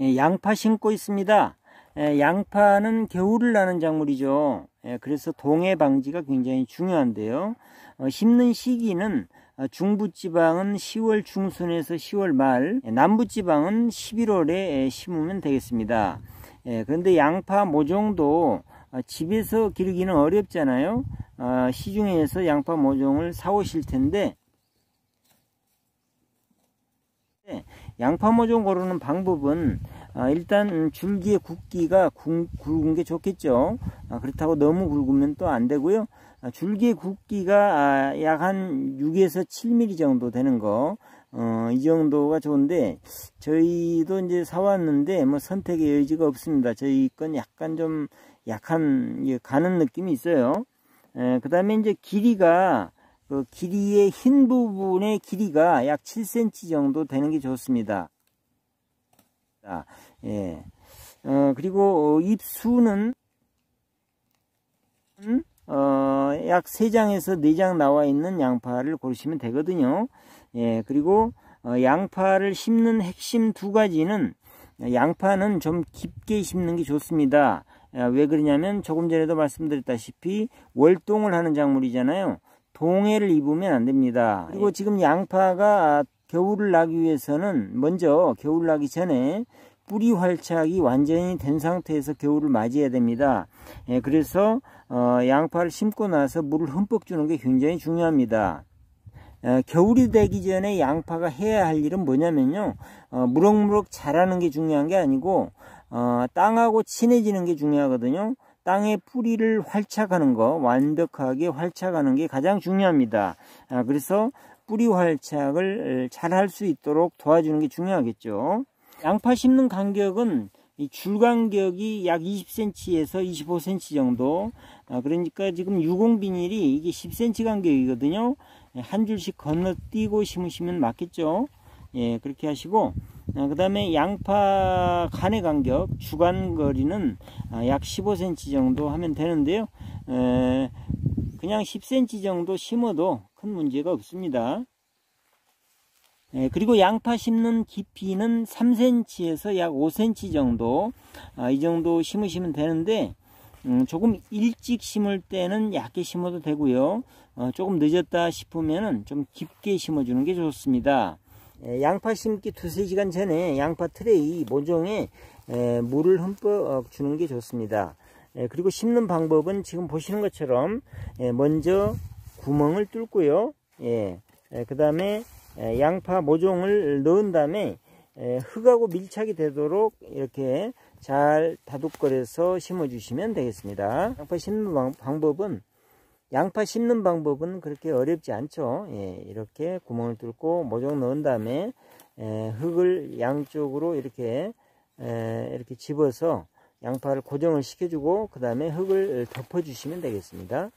예, 양파 심고 있습니다. 예, 양파는 겨울을 나는 작물이죠. 예, 그래서 동해 방지가 굉장히 중요한데요. 어, 심는 시기는 어, 중부지방은 10월 중순에서 10월 말, 남부지방은 11월에 심으면 되겠습니다. 그런데 양파 모종도 어, 집에서 기르기는 어렵잖아요. 시중에서 양파 모종을 사오실 텐데 양파 모종 고르는 방법은 아, 일단 줄기의 굵기가 굵은 게 좋겠죠. 아, 그렇다고 너무 굵으면 또 안 되고요. 아, 줄기의 굵기가 약한 6에서 7mm 정도 되는 거, 어, 이 정도가 좋은데 저희도 이제 사왔는데 뭐 선택의 여지가 없습니다. 저희 건 약간 좀 약한 가는 느낌이 있어요. 그 다음에 이제 길이가 그 길이의 흰 부분의 길이가 약 7cm 정도 되는 게 좋습니다. 자, 예. 어, 그리고 잎수는 어, 약 3장에서 4장 나와 있는 양파를 고르시면 되거든요. 예, 그리고 어, 양파를 심는 핵심 두 가지는 양파는 좀 깊게 심는 게 좋습니다. 왜 그러냐면 조금 전에도 말씀드렸다시피 월동을 하는 작물이잖아요. 동해를 입으면 안 됩니다. 그리고 지금 양파가 겨울을 나기 위해서는 먼저 겨울 나기 전에 뿌리 활착이 완전히 된 상태에서 겨울을 맞이해야 됩니다. 예, 그래서 어, 양파를 심고 나서 물을 흠뻑 주는 게 굉장히 중요합니다. 어, 겨울이 되기 전에 양파가 해야 할 일은 뭐냐면요. 어, 무럭무럭 자라는 게 중요한 게 아니고 어, 땅하고 친해지는 게 중요하거든요. 땅의 뿌리를 활착하는 거 완벽하게 활착하는 게 가장 중요합니다. 아, 그래서 뿌리 활착을 잘 할 수 있도록 도와주는 게 중요하겠죠. 양파 심는 간격은 줄 간격이 약 20cm에서 25cm 정도. 아, 그러니까 지금 유공 비닐이 이게 10cm 간격이거든요. 한 줄씩 건너뛰고 심으시면 맞겠죠? 예 그렇게 하시고 아, 그 다음에 양파 간의 간격 주간 거리는 아, 약 15cm 정도 하면 되는데요. 그냥 10cm 정도 심어도 큰 문제가 없습니다. 예, 그리고 양파 심는 깊이는 3cm에서 약 5cm 정도. 이 정도 심으시면 되는데 음, 조금 일찍 심을 때는 얇게 심어도 되고요. 어, 조금 늦었다 싶으면 좀 깊게 심어주는 게 좋습니다. 예, 양파 심기 두세 시간 전에 양파 트레이 모종에 예, 물을 흠뻑 어, 주는 게 좋습니다. 예, 그리고 심는 방법은 지금 보시는 것처럼 먼저 구멍을 뚫고요. 그 다음에 양파 모종을 넣은 다음에 흙하고 밀착이 되도록 이렇게 잘 다독거려서 심어 주시면 되겠습니다. 양파 심는 방법은 양파 심는 방법은 그렇게 어렵지 않죠. 예, 이렇게 구멍을 뚫고 모종 넣은 다음에 에, 흙을 양쪽으로 이렇게 에, 이렇게 집어서 양파를 고정을 시켜주고 그 다음에 흙을 덮어주시면 되겠습니다.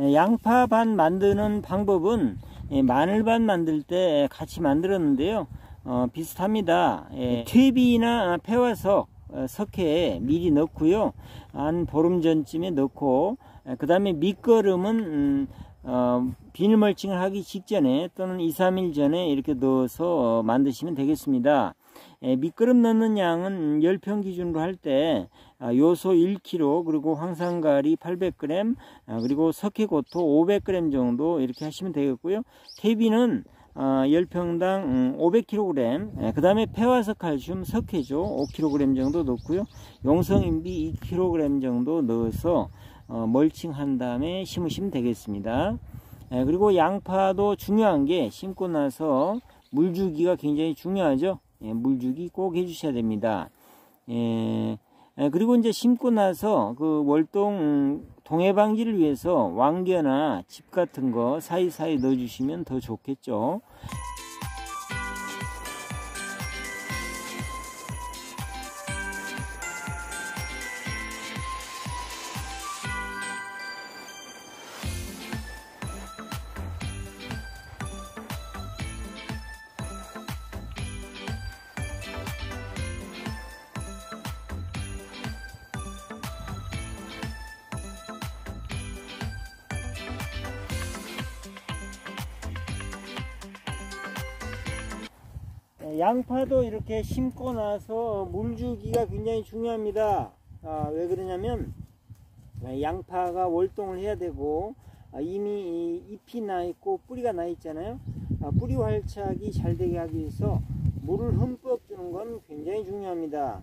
양파반 만드는 방법은 예, 마늘반 만들 때 같이 만들었는데요. 어, 비슷합니다. 예, 퇴비나 폐화석, 어, 석회에 미리 넣고요. 한 보름 전쯤에 넣고 예, 그 다음에 밑거름은 음, 어, 비닐 멀칭을 하기 직전에 또는 2, 3일 전에 이렇게 넣어서 어, 만드시면 되겠습니다. 예, 밑거름 넣는 양은 10평 기준으로 할때 아, 요소 1kg 그리고 황산가리 800g 아, 그리고 석회고토 500g 정도 이렇게 하시면 되겠고요. 퇴비는 10평당 500kg 그 다음에 폐화석 칼슘 석회죠. 5kg 정도 넣고요. 용성인비 2kg 정도 넣어서 어, 멀칭한 다음에 심으시면 되겠습니다. 예, 그리고 양파도 중요한 게 심고 나서 물 주기가 굉장히 중요하죠 예, 물주기 꼭 해주셔야 됩니다 예, 예, 그리고 이제 심고 나서 그 월동 동해 방지를 위해서 왕겨나 집 같은 거 사이사이 넣어주시면 더 좋겠죠. 양파도 이렇게 심고 나서 물 주기가 굉장히 중요합니다. 아, 왜 그러냐면 아, 양파가 월동을 해야 되고 아, 이미 이 잎이 나 있고 뿌리가 나 있잖아요. 아, 뿌리 활착이 잘 되게 하기 위해서 물을 흠뻑 주는 건 굉장히 중요합니다.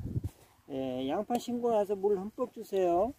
예, 양파 심고 나서 물을 흠뻑 주세요.